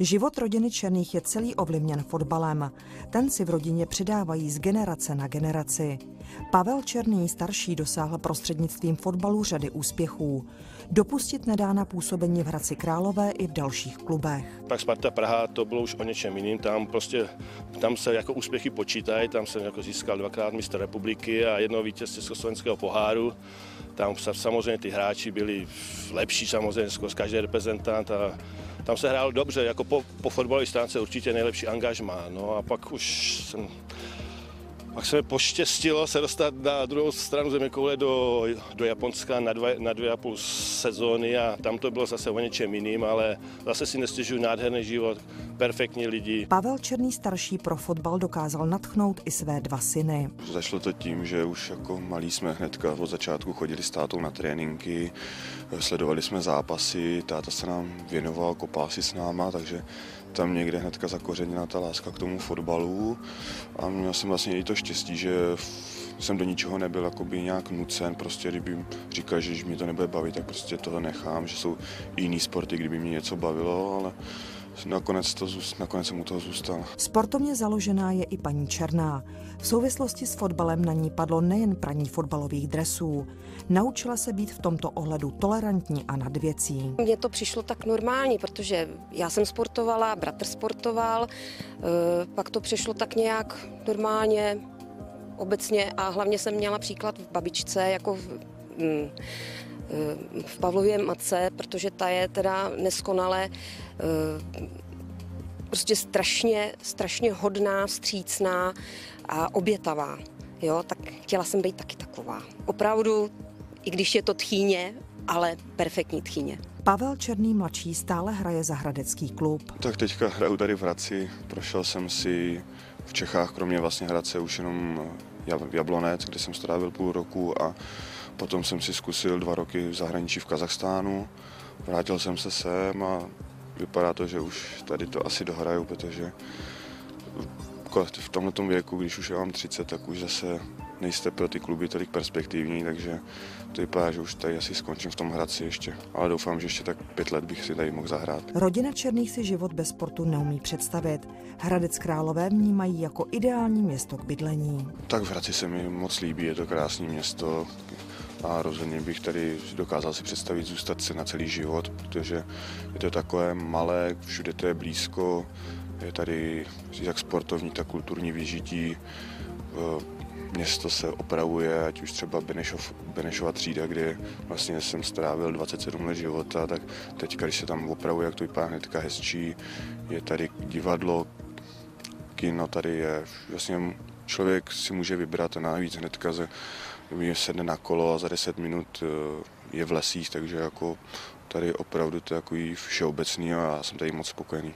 Život rodiny Černých je celý ovlivněn fotbalem. Ten si v rodině předávají z generace na generaci. Pavel Černý starší dosáhl prostřednictvím fotbalu řady úspěchů. Dopustit nedá na působení v Hradci Králové i v dalších klubech. Pak Sparta Praha to bylo už o něčem jiným, tam prostě tam se jako úspěchy počítají, tam jsem jako získal dvakrát mistr republiky a jedno vítěz Československého poháru. Tam samozřejmě ty hráči byli lepší samozřejmě z každý reprezentant a tam se hrál dobře, jako po, po fotbalové stránce určitě nejlepší angažmá. No a pak už jsem pak se mi poštěstilo se dostat na druhou stranu zeměkoule do, do Japonska na, dva, na dvě a půl sezóny a tam to bylo zase o něčem jiným, ale zase si nestěžuju nádherný život, perfektní lidi. Pavel Černý starší pro fotbal dokázal natchnout i své dva syny. Začalo to tím, že už jako malí jsme hnedka od začátku chodili s tátou na tréninky, sledovali jsme zápasy, táta se nám věnoval, kopal si s náma, takže tam někde hnedka zakořeněna ta láska k tomu fotbalu a měl jsem vlastně i to štěstí, že jsem do ničeho nebyl jakoby nějak nucen, prostě kdyby říkal, že když mě to nebude bavit, tak prostě toho nechám, že jsou jiný sporty, kdyby mě něco bavilo, ale nakonec, to, nakonec jsem u toho zůstal. Sportovně založená je i paní Černá. V souvislosti s fotbalem na ní padlo nejen praní fotbalových dresů. Naučila se být v tomto ohledu tolerantní a nad věcí. Mně to přišlo tak normální, protože já jsem sportovala, bratr sportoval, eh, pak to přišlo tak nějak normálně, obecně a hlavně jsem měla příklad v babičce, jako v, mm, v Pavlově matce, protože ta je teda neskonale eh, prostě strašně, strašně hodná, vstřícná a obětavá. Jo, tak chtěla jsem být taky taková. Opravdu, i když je to tchýně, ale perfektní tchýně. Pavel Černý mladší stále hraje za hradecký klub. Tak teďka hraju tady v Hradci. Prošel jsem si v Čechách, kromě vlastně Hradce, už jenom Jablonec, kde jsem strávil půl roku a potom jsem si zkusil dva roky v zahraničí v Kazachstánu. Vrátil jsem se sem a vypadá to, že už tady to asi dohraju, protože v tomto věku, když už mám 30, tak už zase nejste pro ty kluby tolik perspektivní, takže to vypadá, že už tady asi skončím v tom Hradci ještě. Ale doufám, že ještě tak pět let bych si tady mohl zahrát. Rodina Černých si život bez sportu neumí představit. Hradec Králové vnímají jako ideální město k bydlení. Tak v Hradci se mi moc líbí, je to krásné město a rozhodně bych tady dokázal si představit zůstat se na celý život, protože je to takové malé, všude to je blízko, je tady jak sportovní, tak kulturní vyžití, město se opravuje, ať už třeba Benešov, Benešova třída, kde vlastně jsem strávil 27 let života, tak teď, když se tam opravuje, jak to vypadá hnedka hezčí, je tady divadlo, kino tady je, vlastně člověk si může vybrat a navíc hnedka ze, sedne na kolo a za 10 minut eh, je v lesích, takže jako tady opravdu to je takový všeobecný a já jsem tady moc spokojený.